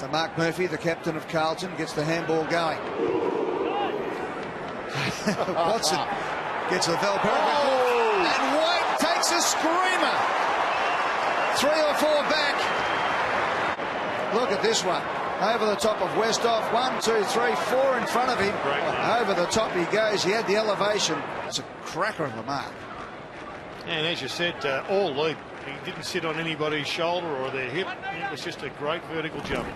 So Marc Murphy, the captain of Carlton, gets the handball going. Watson gets the Valparaiso. Oh! And Waite takes a screamer. Three or four back. Look at this one. Over the top of Westhoff. One, two, three, four in front of him. Over the top he goes. He had the elevation. It's a cracker of a mark. And as you said, uh, all leap. He didn't sit on anybody's shoulder or their hip. It was just a great vertical jump.